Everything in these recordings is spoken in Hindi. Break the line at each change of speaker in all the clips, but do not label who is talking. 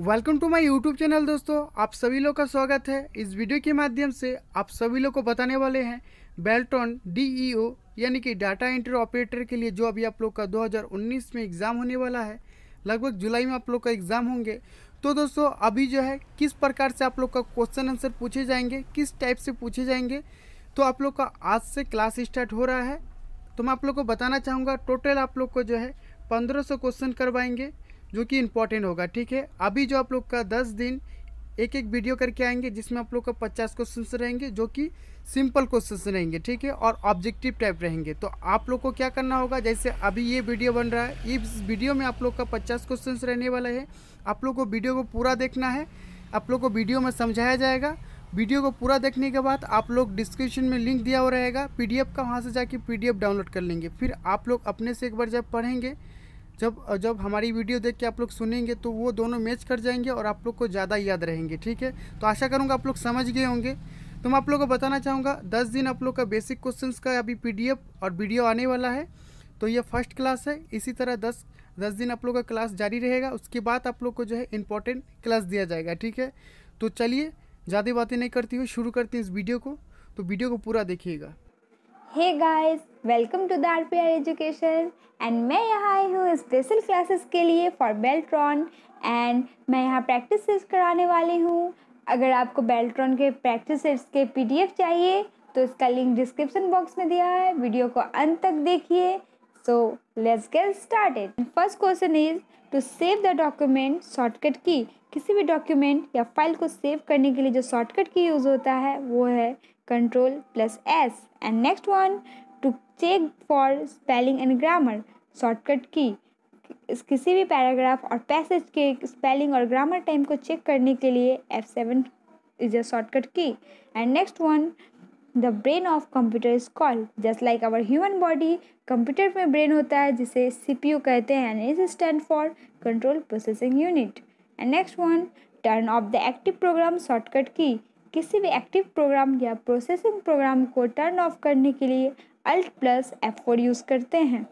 Welcome to my YouTube channel दोस्तों। आप सभी लोग का स्वागत है। इस वीडियो के माध्यम से आप सभी लोग को बताने वाले हैं बेल्टॉन डीईओ यानी कि डाटा एंट्री ऑपरेटर के लिए जो अभी आप लोग का 2019 में एग्ज़ाम होने वाला है। लगभग जुलाई में आप लोग का एग्ज़ाम होंगे। तो दोस्तों, अभी जो है, किस प्रकार से आप लोग का क्वेश्चन आंसर पूछे जाएँगे, किस टाइप से पूछे जाएँगे तो आप लोग का आज से क्लास स्टार्ट हो रहा है। तो मैं आप लोग को बताना चाहूँगा टोटल आप लोग को जो है, पंद्रह क्वेश्चन करवाएँगे। जो कि इम्पोर्टेंट होगा, ठीक है? अभी जो आप लोग का दस दिन एक एक वीडियो करके आएँगे, जिसमें आप लोग का पचास क्वेश्चन रहेंगे, जो कि सिंपल क्वेश्चन रहेंगे, ठीक है? और ऑब्जेक्टिव टाइप रहेंगे। तो आप लोग को क्या करना होगा, जैसे अभी ये वीडियो बन रहा है, इस वीडियो में आप लोग का पचास क्वेश्चन रहने वाला है। आप लोग को वीडियो को पूरा देखना है, आप लोग को वीडियो में समझाया जाएगा। वीडियो को पूरा देखने के बाद आप लोग डिस्क्रिप्शन में लिंक दिया हुआ रहेगा पीडीएफ का, वहाँ से जाके पीडीएफ डाउनलोड कर लेंगे। फिर आप लोग अपने से एक बार जब पढ़ेंगे जब जब हमारी वीडियो देख के आप लोग सुनेंगे तो वो दोनों मैच कर जाएँगे और आप लोग को ज़्यादा याद रहेंगे, ठीक है? तो आशा करूँगा आप लोग समझ गए होंगे। तो मैं आप लोग को बताना चाहूँगा, दस दिन आप लोग का बेसिक क्वेश्चंस का अभी पीडीएफ और वीडियो आने वाला है। तो ये फ़र्स्ट क्लास है, इसी तरह दस दस दिन आप लोग का क्लास जारी रहेगा। उसके बाद आप लोग को जो है इंपॉर्टेंट क्लास दिया जाएगा, ठीक है? तो चलिए, ज़्यादा बातें नहीं करती हुई शुरू करती हैं इस वीडियो को। तो वीडियो को पूरा देखिएगा।
Hey guys welcome to the R P I education and मैं यहाँ आई हूँ स्पेशल क्लासेस के लिए फॉर बेल्ट्रॉन एंड मैं यहाँ प्रैक्टिस कराने वाली हूँ। अगर आपको बेल्ट्रॉन के प्रैक्टिस के पीडीएफ चाहिए तो इसका लिंक डिस्क्रिप्शन बॉक्स में दिया है। वीडियो को अंत तक देखिए। So let's get started first question is to save the document shortcut key किसी भी डॉक्यूमेंट या फ़ाइल को सेव करने के लिए जो शॉर्टकट की यूज़ होता है, वो है plus S and next one to check for spelling and grammar shortcut key is किसी भी पैराग्राफ और पैसेज के स्पेलिंग और ग्रामर टाइम को चेक करने के लिए F seven is a shortcut key and next one the brain of computer is called just like our human body computer में ब्रेन होता है, जिसे सी पी यू कहते हैं and is stand for control processing unit and next one turn off the active program shortcut key किसी भी एक्टिव प्रोग्राम या प्रोसेसिंग प्रोग्राम को टर्न ऑफ़ करने के लिए alt plus F four use करते हैं।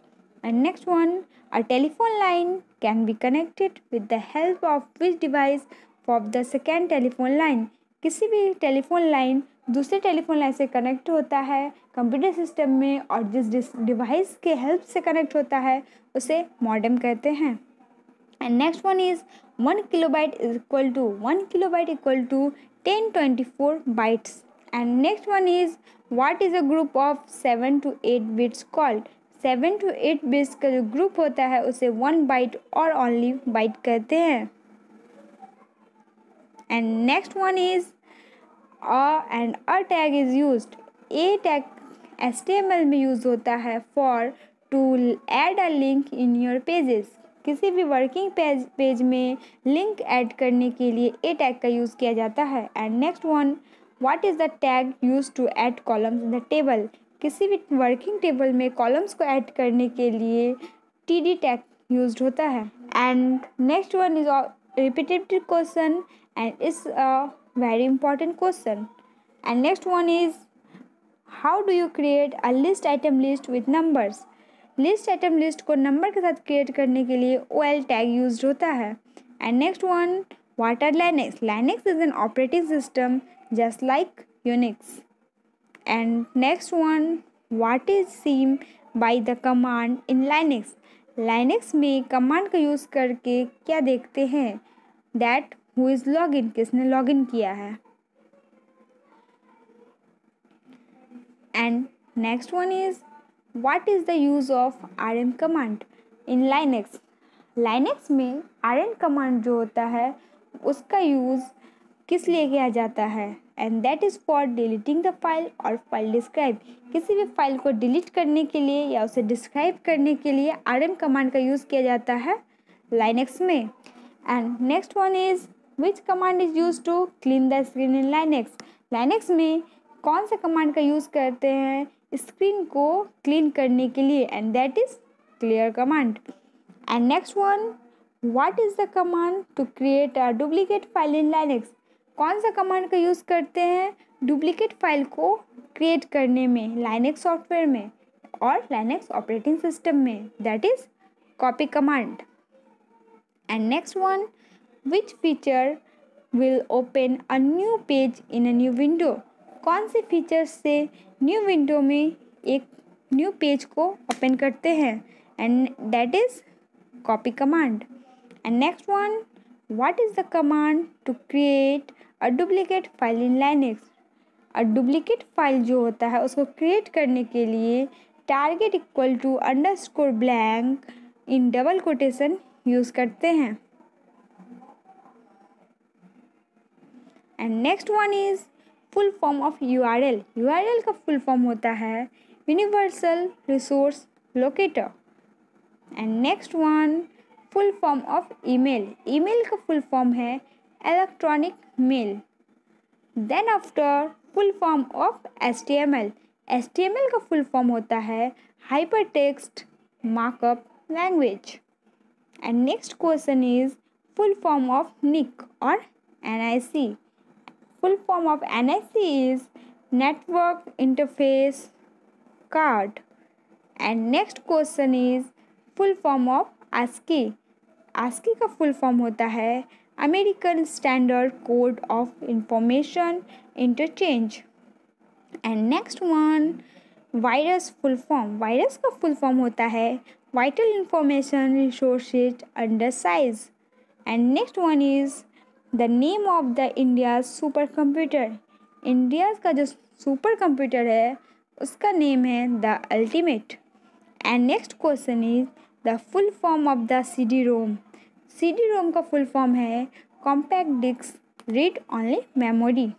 And next one a telephone line can be connected with the help of which device for the second telephone line किसी भी टेलीफोन लाइन दूसरे टेलीफोन लाइन से कनेक्ट होता है कंप्यूटर सिस्टम में और जिस डिवाइस के हेल्प से कनेक्ट होता है, उसे मॉडम कहते हैं। And next one is 1 kilobyte is equal to 1 kilobyte equal to 1024 bytes and next one is what is a group of 7 to 8 bits called 7 to 8 bits का जो ग्रुप होता है उसे वन बाइट और ओनली बाइट कहते हैं and next one is a and a tag is used a tag S में यूज होता है for to add a link in your pages किसी भी वर्किंग पेज पेज में लिंक ऐड करने के लिए ए टैग का यूज़ किया जाता है। And next one what is the tag use to add columns in the table किसी भी वर्किंग टेबल में कॉलम्स को ऐड करने के लिए टी डी टैग यूज़ होता है। And next one is repetitive question and is a very important question and next one is how do you create a list item list with numbers list item list को नंबर के साथ क्रिएट करने के लिए ओ एल टैग यूज़ होता है। And next one what are Linux Linux is an operating system just like Unix and next one what is seen by the command in Linux Linux में कमांड का यूज़ करके क्या देखते हैं? That who is log in किसने लॉग इन किया है? And next one is the use of R of command in in linux. में आर rm कमांड जो होता है, उसका यूज़ किस लिए किया जाता है? And that is for deleting the file और फ़ाइल डिस्क्राइब किसी भी फ़ाइल को डिलीट करने के लिए या उसे डिस्क्राइब करने के लिए आर एम कमांड का यूज़ किया जाता है लाइनेक्स में. And next one is which command is use to clean the screen in Linux Linux में कौन सा कमांड का यूज़ करते हैं? स्क्रीन को क्लीन करने के लिए and that is clear command and next one what is the command to create a duplicate file in Linux कौन सा कमांड का यूज़ करते हैं डुप्लीकेट फ़ाइल को क्रिएट करने में लाइनेक्स सॉफ्टवेयर में और लाइनेक्स ऑपरेटिंग सिस्टम में? That is copy command and next one which feature will open a new page in a new window कौन से फीचर्स से न्यू विंडो में एक न्यू पेज को ओपन करते हैं। And that is copy command and next one what is the command to create a duplicate file in Linux a duplicate file जो होता है, उसको क्रिएट करने के लिए target equal to under blank in double quotation use करते हैं। And next one is full form of U R L. U R L का फुल फॉर्म होता है universal resource locator. And next one full form of email email का फुल फॉर्म है electronic mail then after full form of S T M L S T M L का फुल फॉर्म होता है hyper text markup language and next question is full form of NIC और N I C of N I C is network interface card and next question is full form of ASCII ASCII का फुल फॉर्म होता है American standard code of information interchange and next one virus full form virus का फुल फॉर्म होता है vital information resources under size and next one is the name of the India super computer India का जो सुपर कंप्यूटर है, उसका नेम है the ultimate and next question is the full form of the C D ROM C D ROM का फुल फॉर्म है compact disc read only memory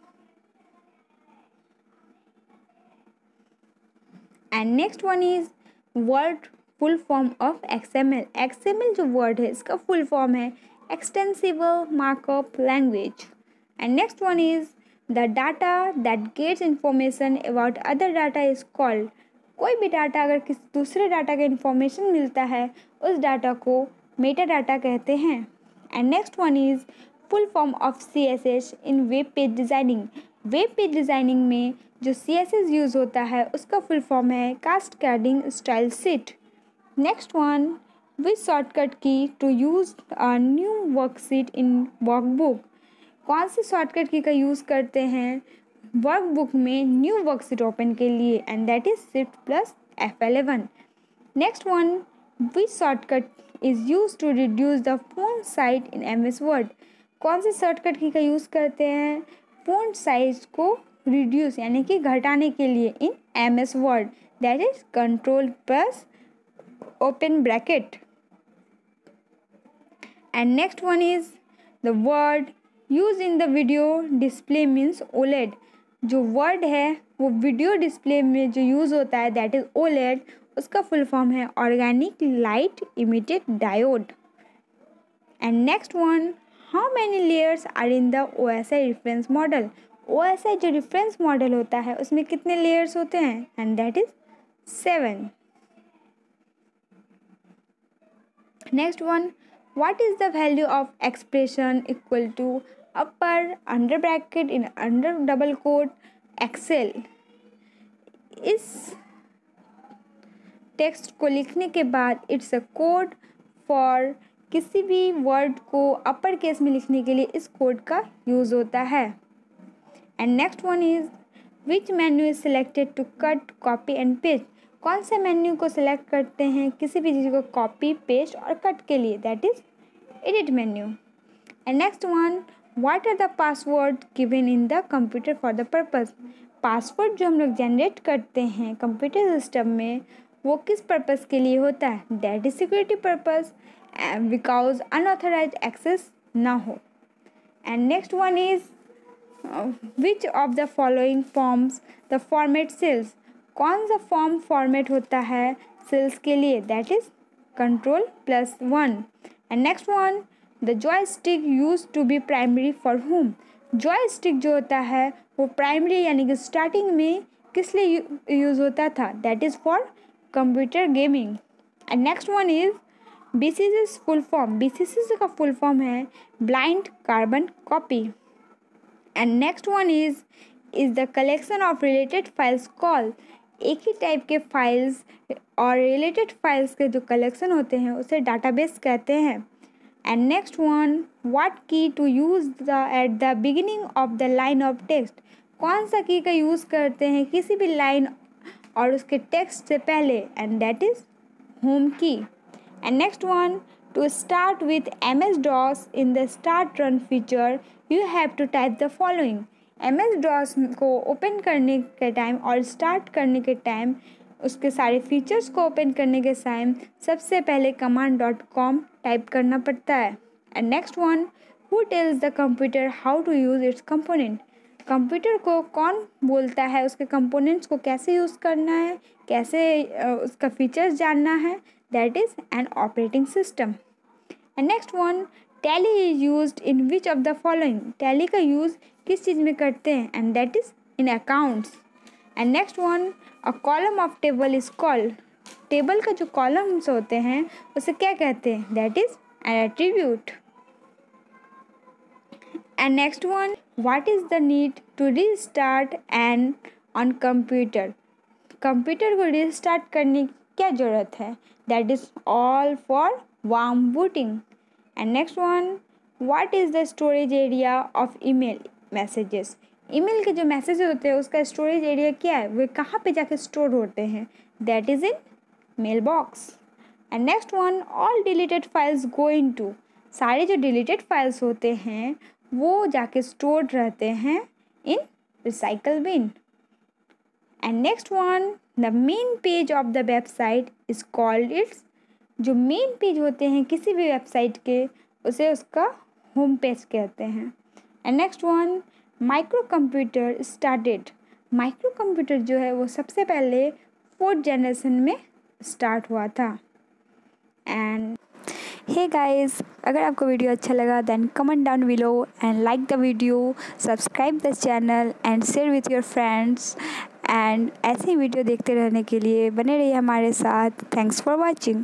and next one is word full form of XML XML जो वर्ड है, इसका फुल फॉर्म है extensible markup language and next one is the data that gets information about other data is called कोई भी डाटा अगर किसी दूसरे डाटा का इंफॉर्मेशन मिलता है, उस डाटा को मेटा डाटा कहते हैं. And next one is full form of C S S in web page designing web page designing में जो सी एस एस यूज़ होता है, उसका फुल फॉर्म है cascading style sheet next one which shortcut key to use a new worksheet in workbook कौन सी शॉर्टकट की का यूज़ करते हैं? वर्कबुक में न्यू वर्कशीट ओपन के लिए and that is shift plus F eleven next one which shortcut is use to reduce the font size in M S word कौन से शॉर्टकट की का यूज़ करते हैं? फ़ोन साइज़ को रिड्यूस यानी कि घटाने के लिए in M S word that is control plus open bracket and next one is the word use in the video display means OLED जो वर्ड है, वो वीडियो डिस्प्ले में जो यूज़ होता है दैट इज़ ओलेड उसका फुल फॉर्म है organic light emitted diode and next one how many layers are in the O S I reference model O S I जो रेफरेंस मॉडल होता है, उसमें कितने लेयर्स होते हैं? And that is seven next one what is the value of expression equal to upper under bracket in under double quote excel? इस टेक्स्ट को लिखने के बाद इट्स अ कोड फॉर किसी भी वर्ड को अपर केस में लिखने के लिए इस कोड का यूज़ होता है। And next one is which menu is selected to cut copy and paste कौन से मेन्यू को सिलेक्ट करते हैं? किसी भी चीज़ को कॉपी पेस्ट और कट के लिए। That is edit menu and next one what are the password given in the computer for the purpose password जो हम लोग जनरेट करते हैं कंप्यूटर सिस्टम में, वो किस पर्पज़ के लिए होता है? That is security purpose because unauthorise access ना हो। And next one is which of the following forms the format cells कौन सा फॉर्म फॉर्मेट होता है सेल्स के लिए? That is control plus one and next one the joystick use to be primary for home joystick जो होता है, वो प्राइमरी यानी कि स्टार्टिंग में किस लिए यूज़ होता था? That is for computer gaming and next one is B C C full form B C C का फुल फॉर्म है blind carbon copy and next one is is the collection of related files call एक ही टाइप के फाइल्स और रिलेटेड फाइल्स के जो कलेक्शन होते हैं, उसे डाटाबेस कहते हैं। And next one what key to use the at the beginning of the line of text कौन सा की का यूज़ करते हैं किसी भी लाइन और उसके टेक्स्ट से पहले? And that is home key and next one to start with M S DOS in the start run feature you have to type the following M S DOS को ओपन करने के टाइम और स्टार्ट करने के टाइम उसके सारे फीचर्स को ओपन करने के टाइम सबसे पहले कमांड डॉट कॉम टाइप करना पड़ता है। And next one who tells the computer how to use its component computer को कौन बोलता है, उसके कंपोनेंट्स को कैसे यूज़ करना है, कैसे उसका फीचर्स जानना है? That is an operating system and next one Tally is use in which of the following Tally का यूज़ किस चीज़ में करते हैं? And that is in accounts and next one a column of table is called table का जो कॉलम्स होते हैं, उसे क्या कहते हैं? That is an attribute and next one what is the need to restart and on computer computer को रीस्टार्ट करने की क्या ज़रूरत है? That is all for warm booting and next one what is the storage area of email messages email के जो मैसेज होते हैं, उसका स्टोरेज एरिया क्या है? वे कहाँ पे जाके स्टोर होते हैं? In mailbox and next one all deleted files go into सारे जो डिलीटेड फाइल्स होते हैं, वो जाके स्टोर रहते हैं in recycle bin and next one the main page of the website is called its जो मेन पेज होते हैं किसी भी वेबसाइट के, उसे उसका होम पेज कहते हैं। And next one microcomputer started microcomputer जो है वो सबसे पहले फोर्थ जनरेशन में स्टार्ट हुआ था। एंड
हे गाइस अगर आपको वीडियो अच्छा लगा then comment down below and like the video subscribe the channel and share with your friends and ऐसे वीडियो देखते रहने के लिए बने रहिए हमारे साथ। Thanks for watching